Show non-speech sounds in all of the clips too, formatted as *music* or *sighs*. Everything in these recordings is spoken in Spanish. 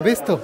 ¿Ve esto?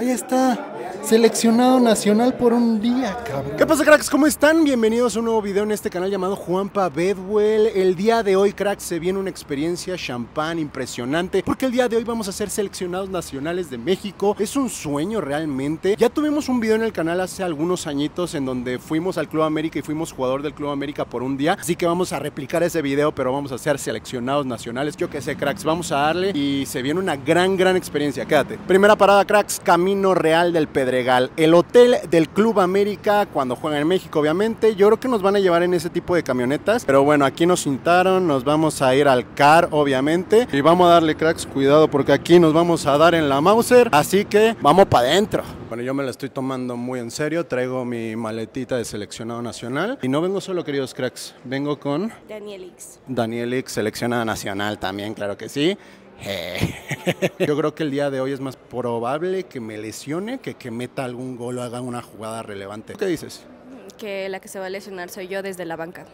Ahí está. Seleccionado nacional por un día, cabrón. ¿Qué pasa, cracks? ¿Cómo están? Bienvenidos a un nuevo video en este canal llamado Juanpa Bedwell. El día de hoy, cracks, se viene una experiencia champán impresionante porque el día de hoy vamos a ser seleccionados nacionales de México. Es un sueño realmente. Ya tuvimos un video en el canal hace algunos añitos en donde fuimos al Club América y fuimos jugador del Club América por un día. Así que vamos a replicar ese video, pero vamos a ser seleccionados nacionales. Yo que sé, cracks, vamos a darle y se viene una gran, gran experiencia. Quédate. Primera parada, cracks, Camino Real del Pedregal. El hotel del Club América cuando juegan en México, obviamente. Yo creo que nos van a llevar en ese tipo de camionetas. Pero bueno, aquí nos cintaron, nos vamos a ir al CAR, obviamente. Y vamos a darle, cracks, cuidado porque aquí nos vamos a dar en la Mauser. Así que vamos para adentro. Bueno, yo me la estoy tomando muy en serio. Traigo mi maletita de seleccionado nacional. Y no vengo solo, queridos cracks. Vengo con Daniel X. Daniel X, seleccionada nacional también, claro que sí. *laughs* Yo creo que el día de hoy es más probable que me lesione que que meta algún gol o haga una jugada relevante. ¿Qué dices? Que la que se va a lesionar soy yo desde la banca.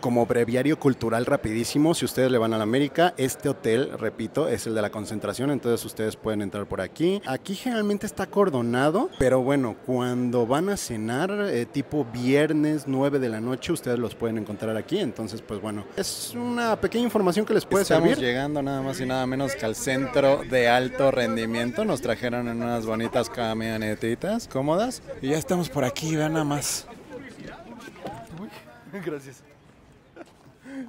Como breviario cultural rapidísimo, si ustedes le van a la América, este hotel, repito, es el de la concentración, entonces ustedes pueden entrar por aquí. Aquí generalmente está acordonado, pero bueno, cuando van a cenar, eh, tipo viernes 9 de la noche, ustedes los pueden encontrar aquí, entonces pues bueno, es una pequeña información que les puede Estamos servir. llegando nada más y nada menos que al centro de alto rendimiento. Nos trajeron en unas bonitas camionetitas cómodas. Y ya estamos por aquí, vean nada más. *laughs* Gracias.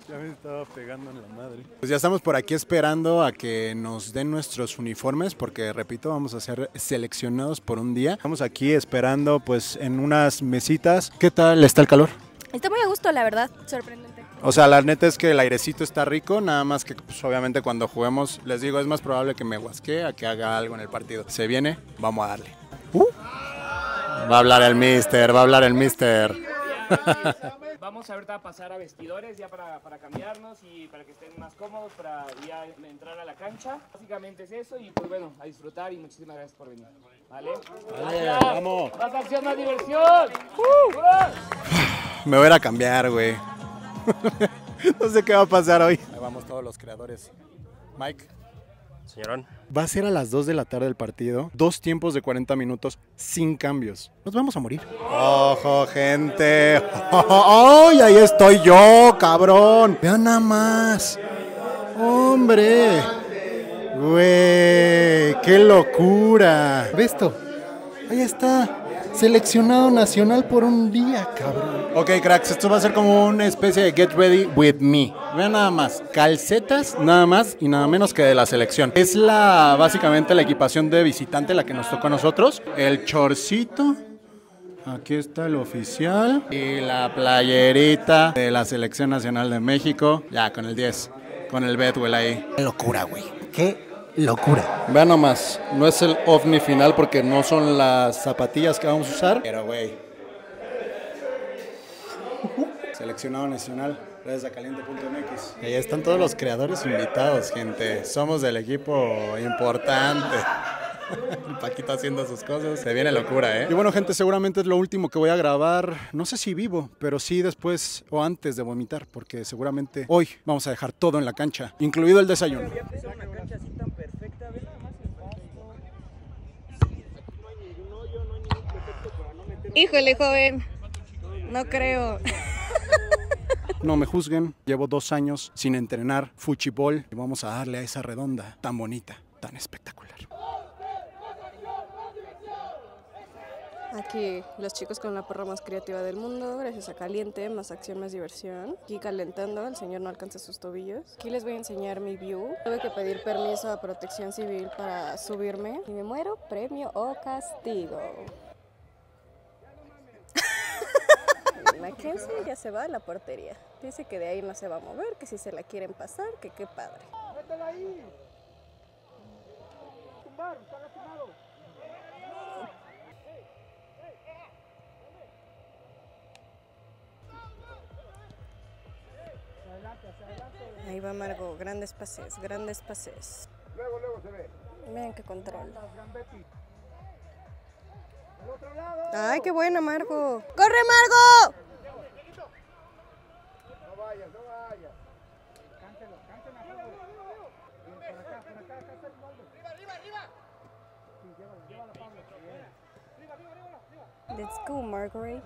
Ya me estaba pegando en la madre. Pues ya estamos por aquí esperando a que nos den nuestros uniformes porque, repito, vamos a ser seleccionados por un día. Estamos aquí esperando pues en unas mesitas. ¿Qué tal está el calor? Está muy a gusto, la verdad. Sorprendente. O sea, la neta es que el airecito está rico, nada más que pues, obviamente cuando juguemos, les digo, es más probable que me guasque a que haga algo en el partido. Se viene, vamos a darle. Uh. Va a hablar el mister, va a hablar el mister. Vamos ahorita a pasar a vestidores ya para, para cambiarnos y para que estén más cómodos para ya entrar a la cancha. Básicamente es eso y pues bueno, a disfrutar y muchísimas gracias por venir. ¿Vale? vamos. Más acción, más diversión. *sighs* Me voy a ir a cambiar, güey. *laughs* no sé qué va a pasar hoy. Ahí vamos todos los creadores. Mike. Señorón. Va a ser a las 2 de la tarde el partido. Dos tiempos de 40 minutos sin cambios. Nos vamos a morir. ¡Ojo, gente! ¡Ay, ahí estoy yo, cabrón! Vean nada más. ¡Hombre! ¡Güey! ¡Qué locura! ¿Ve esto? Ahí está. Seleccionado nacional por un día, cabrón. Ok, cracks, esto va a ser como una especie de Get Ready With Me. Vean nada más, calcetas, nada más y nada menos que de la selección. Es la, básicamente la equipación de visitante la que nos tocó a nosotros. El chorcito. Aquí está el oficial. Y la playerita de la Selección Nacional de México. Ya, con el 10. Con el Bedwell ahí. Qué locura, güey. Qué locura. Vean nomás, no es el ovni final porque no son las zapatillas que vamos a usar. Pero, güey. Seleccionado nacional, gracias a caliente.mx. Ahí están todos los creadores invitados, gente. Somos del equipo importante. El *laughs* Paquito haciendo sus cosas. Se viene locura, ¿eh? Y bueno, gente, seguramente es lo último que voy a grabar. No sé si vivo, pero sí después o antes de vomitar, porque seguramente hoy vamos a dejar todo en la cancha, incluido el desayuno. Híjole, joven. No creo. No me juzguen, llevo dos años sin entrenar fuchibol y vamos a darle a esa redonda tan bonita, tan espectacular. Aquí los chicos con la porra más creativa del mundo, gracias a Caliente, más acción, más diversión. Aquí calentando, el señor no alcanza sus tobillos. Aquí les voy a enseñar mi view. Tuve que pedir permiso a Protección Civil para subirme. Si me muero, premio o castigo. Mackenzie ya se va a la portería. Dice que de ahí no se va a mover, que si se la quieren pasar, que qué padre. Ahí va Margot, grandes pases, grandes pases. Luego, luego se ve. Miren qué control. Ay, qué buena Margot. ¡Corre Margot! Vayas, no vayas. Cántelo, cántelo. Por acá, por acá, acá está el Osvaldo. Arriba, arriba, arriba. Let's go, Margaret.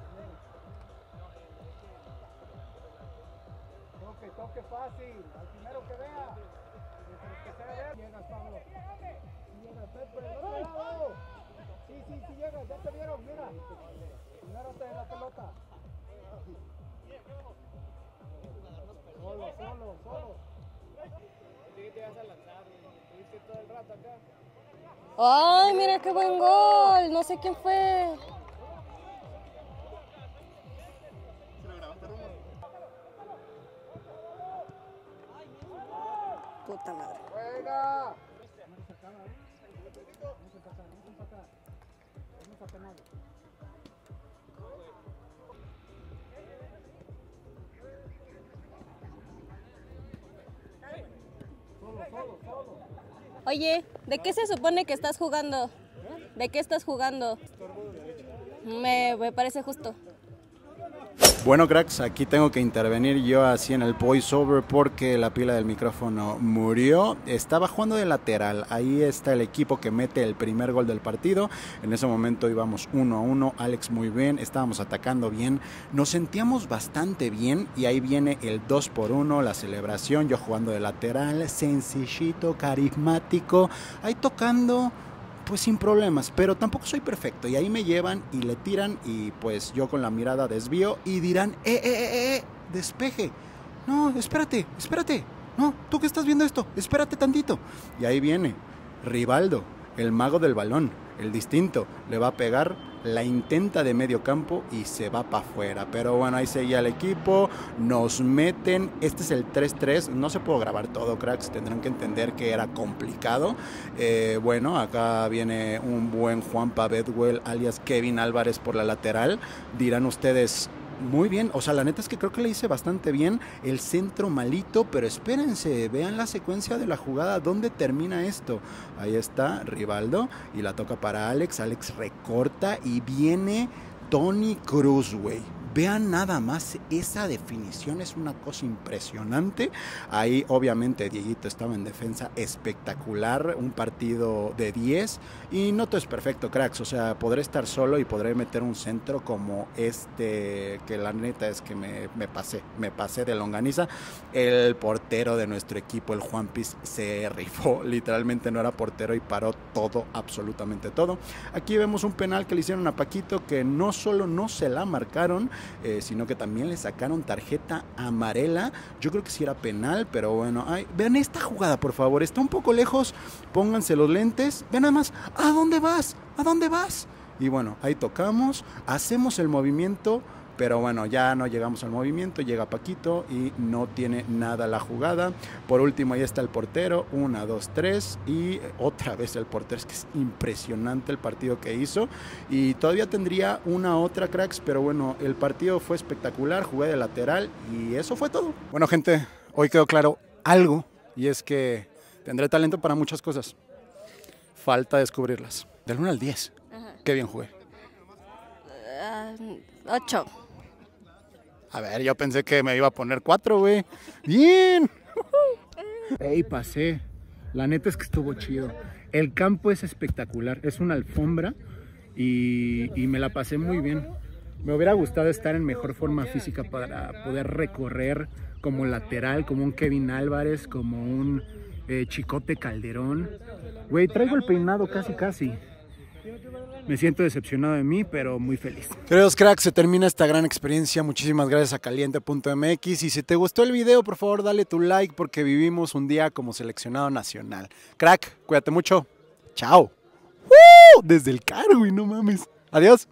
Toque, toque fácil. Al primero que vea. Que se. Llegas, Pablo. Sí llegas, Pepe. del otro lado. Sí, sí, sí llegas. Ya te vieron, mira. Primero te la Ay, mira qué buen gol. No sé quién fue. Puta madre. Juega. Oye, ¿de qué se supone que estás jugando? ¿De qué estás jugando? Me, me parece justo. Bueno, cracks, aquí tengo que intervenir yo así en el voiceover porque la pila del micrófono murió. Estaba jugando de lateral. Ahí está el equipo que mete el primer gol del partido. En ese momento íbamos uno a uno. Alex muy bien. Estábamos atacando bien. Nos sentíamos bastante bien. Y ahí viene el 2 por 1 la celebración. Yo jugando de lateral. Sencillito, carismático. Ahí tocando pues sin problemas, pero tampoco soy perfecto. Y ahí me llevan y le tiran y pues yo con la mirada desvío y dirán, eh, eh, eh, eh, despeje. No, espérate, espérate. No, tú que estás viendo esto, espérate tantito. Y ahí viene Rivaldo, el mago del balón, el distinto. Le va a pegar, la intenta de medio campo y se va para afuera. Pero bueno, ahí seguía el equipo, nos meten. Este es el 3-3. No se puede grabar todo, cracks. Tendrán que entender que era complicado. Eh, bueno, acá viene un buen Juan Bedwell, alias Kevin Álvarez por la lateral. Dirán ustedes, muy bien, o sea, la neta es que creo que le hice bastante bien el centro malito, pero espérense, vean la secuencia de la jugada, ¿dónde termina esto? Ahí está Rivaldo y la toca para Alex, Alex recorta y viene Tony Cruz, güey. Vean nada más, esa definición es una cosa impresionante. Ahí obviamente Dieguito estaba en defensa espectacular, un partido de 10 y no todo es perfecto, cracks. O sea, podré estar solo y podré meter un centro como este, que la neta es que me, me pasé, me pasé de longaniza. El portero de nuestro equipo, el Juan Piz, se rifó, *laughs* literalmente no era portero y paró todo, absolutamente todo. Aquí vemos un penal que le hicieron a Paquito que no solo no se la marcaron, eh, sino que también le sacaron tarjeta amarela. Yo creo que sí era penal, pero bueno, ay, vean esta jugada, por favor, está un poco lejos, pónganse los lentes, vean nada más, ¿a dónde vas? ¿A dónde vas? Y bueno, ahí tocamos, hacemos el movimiento, pero bueno, ya no llegamos al movimiento, llega Paquito y no tiene nada la jugada. Por último, ahí está el portero, una, dos, tres, y otra vez el portero, es que es impresionante el partido que hizo. Y todavía tendría una otra cracks, pero bueno, el partido fue espectacular, jugué de lateral y eso fue todo. Bueno, gente, hoy quedó claro algo, y es que tendré talento para muchas cosas. Falta descubrirlas. Del 1 al 10. Qué bien jugué. Ah, ocho. A ver, yo pensé que me iba a poner cuatro, güey. Bien. Ey, pasé. La neta es que estuvo chido. El campo es espectacular. Es una alfombra y, y me la pasé muy bien. Me hubiera gustado estar en mejor forma física para poder recorrer como lateral, como un Kevin Álvarez, como un eh, Chicote Calderón. Güey, traigo el peinado casi, casi. Me siento decepcionado de mí, pero muy feliz. Queridos cracks, se termina esta gran experiencia. Muchísimas gracias a caliente.mx. Y si te gustó el video, por favor, dale tu like porque vivimos un día como seleccionado nacional. Crack, cuídate mucho. Chao. ¡Uh! Desde el cargo y no mames. Adiós.